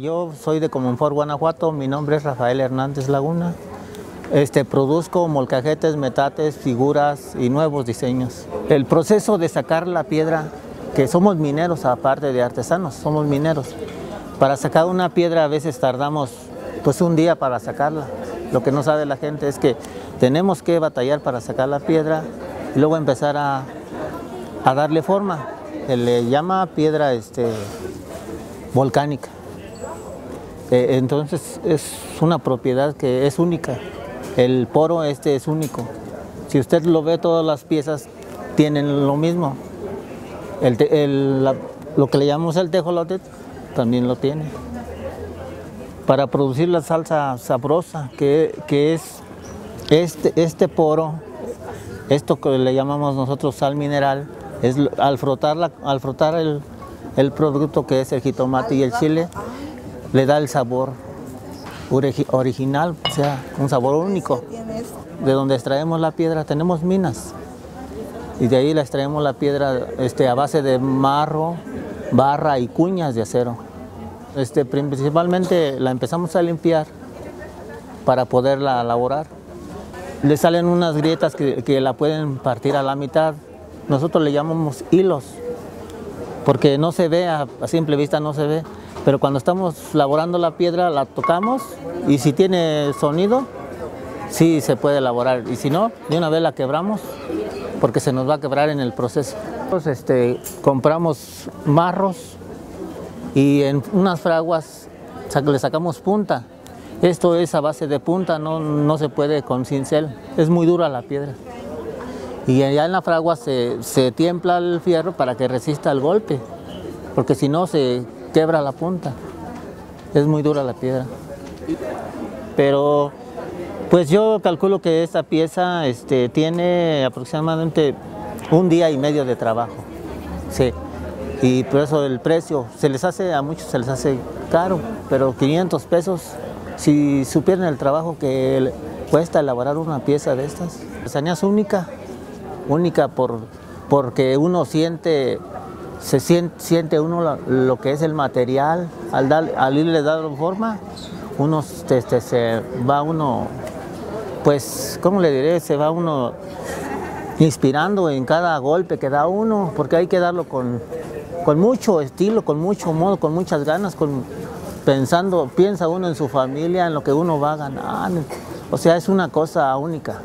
Yo soy de Comunfor, Guanajuato, mi nombre es Rafael Hernández Laguna. Este, produzco molcajetes, metates, figuras y nuevos diseños. El proceso de sacar la piedra, que somos mineros aparte de artesanos, somos mineros. Para sacar una piedra a veces tardamos pues un día para sacarla. Lo que no sabe la gente es que tenemos que batallar para sacar la piedra y luego empezar a, a darle forma. Se le llama piedra este, volcánica. Eh, entonces es una propiedad que es única. El poro este es único. Si usted lo ve, todas las piezas tienen lo mismo. Lo que le llamamos el tejolote también lo tiene. Para producir la salsa sabrosa, que, que es este, este poro, esto que le llamamos nosotros sal mineral, es al frotar, la, al frotar el, el producto que es el jitomate y el chile, le da el sabor original, o sea, un sabor único. De donde extraemos la piedra tenemos minas y de ahí la extraemos la piedra este, a base de marro, barra y cuñas de acero. Este, principalmente la empezamos a limpiar para poderla elaborar. Le salen unas grietas que, que la pueden partir a la mitad. Nosotros le llamamos hilos, porque no se ve, a, a simple vista no se ve, pero cuando estamos laborando la piedra la tocamos y si tiene sonido, sí se puede elaborar. Y si no, de una vez la quebramos porque se nos va a quebrar en el proceso. Entonces, este, compramos marros y en unas fraguas le sacamos punta. Esto es a base de punta, no, no se puede con cincel, es muy dura la piedra. Y allá en la fragua se, se tiempla el fierro para que resista el golpe, porque si no se quebra la punta. Es muy dura la piedra. Pero pues yo calculo que esta pieza este, tiene aproximadamente un día y medio de trabajo. Sí. Y por eso el precio se les hace, a muchos se les hace caro, pero 500 pesos, si supieran el trabajo que cuesta elaborar una pieza de estas. Artesanía es única, única por, porque uno siente, se siente, uno lo, que es el material, al, dar, al irle dando forma, uno este, se va uno pues, ¿cómo le diré? Se va uno inspirando en cada golpe que da uno, porque hay que darlo con, con mucho estilo, con mucho modo, con muchas ganas, con, pensando, piensa uno en su familia, en lo que uno va a ganar. O sea, es una cosa única.